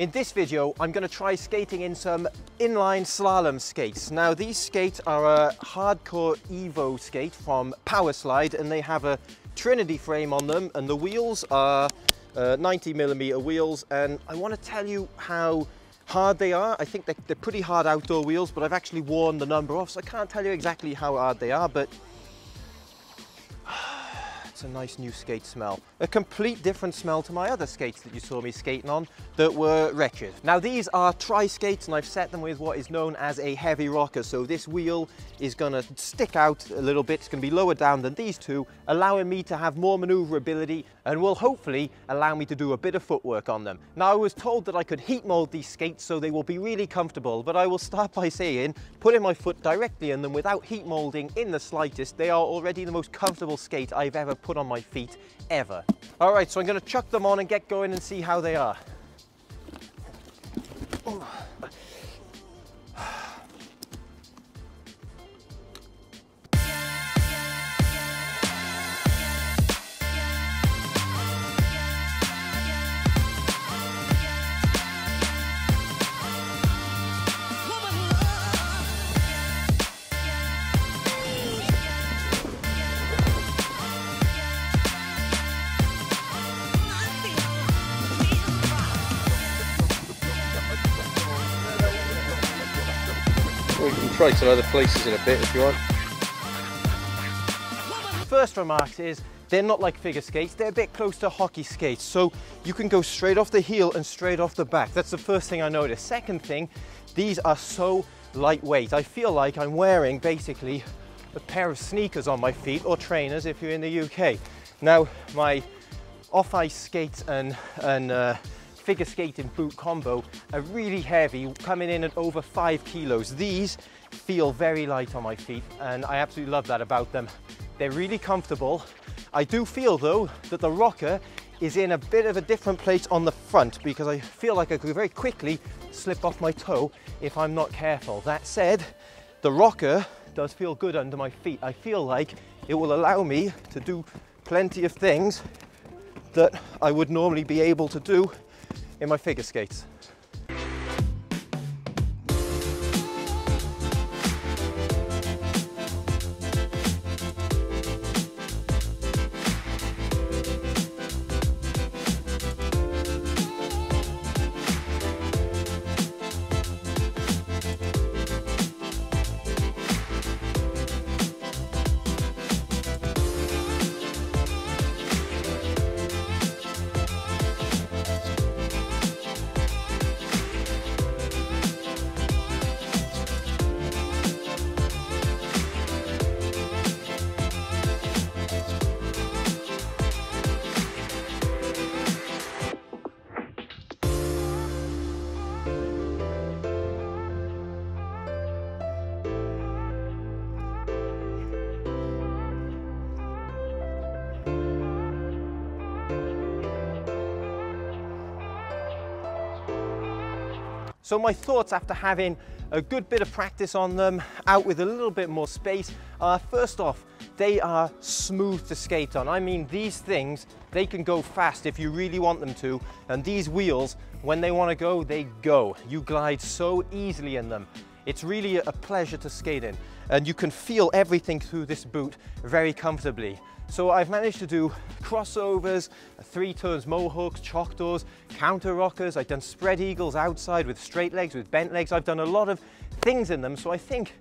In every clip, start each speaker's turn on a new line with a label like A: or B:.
A: In this video, I'm going to try skating in some inline slalom skates. Now, these skates are a hardcore Evo skate from Powerslide, and they have a Trinity frame on them, and the wheels are uh, 90 millimeter wheels. And I want to tell you how hard they are. I think they're, they're pretty hard outdoor wheels, but I've actually worn the number off, so I can't tell you exactly how hard they are, but a nice new skate smell. A complete different smell to my other skates that you saw me skating on that were wretched. Now these are tri-skates and I've set them with what is known as a heavy rocker. So this wheel is gonna stick out a little bit. It's gonna be lower down than these two, allowing me to have more maneuverability and will hopefully allow me to do a bit of footwork on them. Now I was told that I could heat mold these skates so they will be really comfortable, but I will start by saying, putting my foot directly in them without heat molding in the slightest, they are already the most comfortable skate I've ever put on my feet, ever. All right, so I'm gonna chuck them on and get going and see how they are.
B: We try some other places in a bit if you want.
A: First remark is they're not like figure skates, they're a bit close to hockey skates. So you can go straight off the heel and straight off the back. That's the first thing I noticed. Second thing, these are so lightweight. I feel like I'm wearing basically a pair of sneakers on my feet or trainers if you're in the UK. Now, my off-ice skates and, and uh, figure skating boot combo are really heavy, coming in at over five kilos. These feel very light on my feet and I absolutely love that about them. They're really comfortable. I do feel though that the rocker is in a bit of a different place on the front because I feel like I could very quickly slip off my toe if I'm not careful. That said, the rocker does feel good under my feet. I feel like it will allow me to do plenty of things that I would normally be able to do in my figure skates. So my thoughts after having a good bit of practice on them, out with a little bit more space, are first off, they are smooth to skate on. I mean, these things, they can go fast if you really want them to, and these wheels, when they want to go, they go. You glide so easily in them. It's really a pleasure to skate in, and you can feel everything through this boot very comfortably. So I've managed to do crossovers, three turns mohawks, choctaws, counter rockers. I've done spread eagles outside with straight legs, with bent legs. I've done a lot of things in them. So I think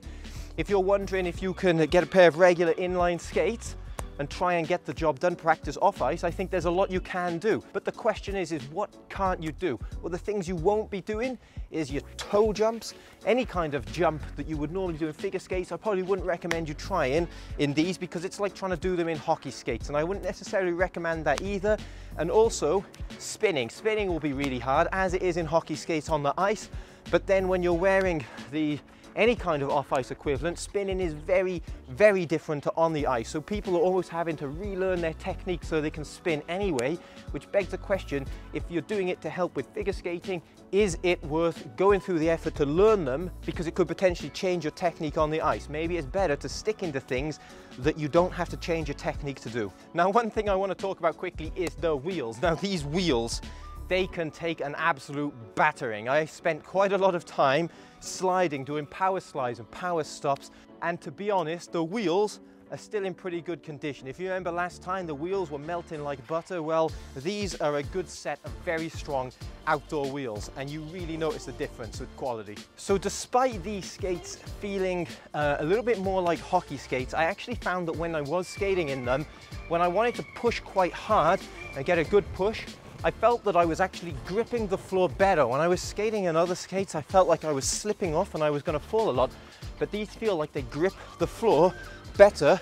A: if you're wondering if you can get a pair of regular inline skates, and try and get the job done, practice off ice, I think there's a lot you can do. But the question is, is what can't you do? Well, the things you won't be doing is your toe jumps, any kind of jump that you would normally do in figure skates. I probably wouldn't recommend you trying in these because it's like trying to do them in hockey skates. And I wouldn't necessarily recommend that either. And also spinning. Spinning will be really hard as it is in hockey skates on the ice. But then when you're wearing the any kind of off-ice equivalent, spinning is very, very different to on the ice. So people are always having to relearn their technique so they can spin anyway, which begs the question, if you're doing it to help with figure skating, is it worth going through the effort to learn them because it could potentially change your technique on the ice? Maybe it's better to stick into things that you don't have to change your technique to do. Now, one thing I want to talk about quickly is the wheels. Now, these wheels, they can take an absolute battering. I spent quite a lot of time sliding, doing power slides and power stops. And to be honest, the wheels are still in pretty good condition. If you remember last time, the wheels were melting like butter. Well, these are a good set of very strong outdoor wheels and you really notice the difference with quality. So despite these skates feeling uh, a little bit more like hockey skates, I actually found that when I was skating in them, when I wanted to push quite hard and get a good push, I felt that I was actually gripping the floor better. When I was skating in other skates, I felt like I was slipping off and I was gonna fall a lot. But these feel like they grip the floor better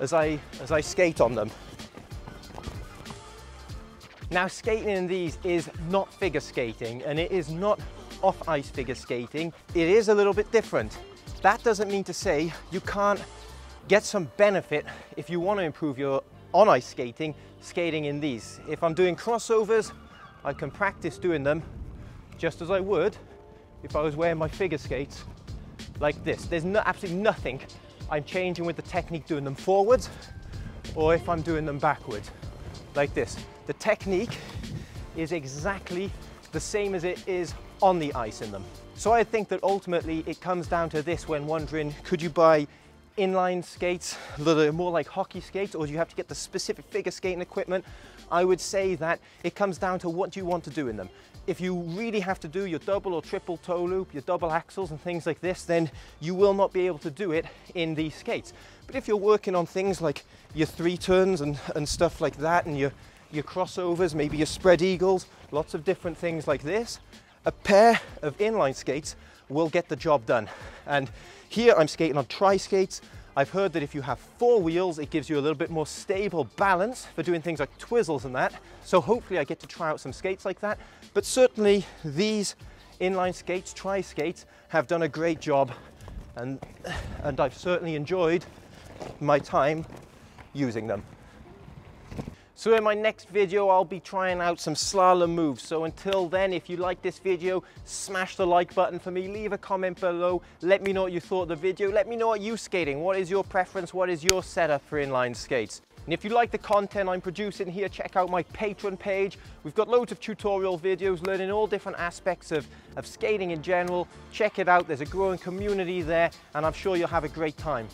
A: as I, as I skate on them. Now skating in these is not figure skating and it is not off-ice figure skating. It is a little bit different. That doesn't mean to say you can't get some benefit if you want to improve your on-ice skating, skating in these. If I'm doing crossovers, I can practice doing them just as I would if I was wearing my figure skates like this. There's no, absolutely nothing I'm changing with the technique doing them forwards or if I'm doing them backwards like this. The technique is exactly the same as it is on the ice in them. So I think that ultimately it comes down to this when wondering, could you buy inline skates that are more like hockey skates or do you have to get the specific figure skating equipment? I would say that it comes down to what do you want to do in them. If you really have to do your double or triple toe loop, your double axels and things like this, then you will not be able to do it in these skates. But if you're working on things like your three turns and, and stuff like that and your, your crossovers, maybe your spread eagles, lots of different things like this, a pair of inline skates will get the job done. And here I'm skating on tri-skates. I've heard that if you have four wheels, it gives you a little bit more stable balance for doing things like twizzles and that. So hopefully I get to try out some skates like that. But certainly these inline skates, tri-skates, have done a great job and, and I've certainly enjoyed my time using them. So in my next video, I'll be trying out some slalom moves. So until then, if you like this video, smash the like button for me, leave a comment below, let me know what you thought of the video, let me know what you skating, what is your preference, what is your setup for inline skates. And if you like the content I'm producing here, check out my Patreon page. We've got loads of tutorial videos learning all different aspects of, of skating in general. Check it out, there's a growing community there, and I'm sure you'll have a great time.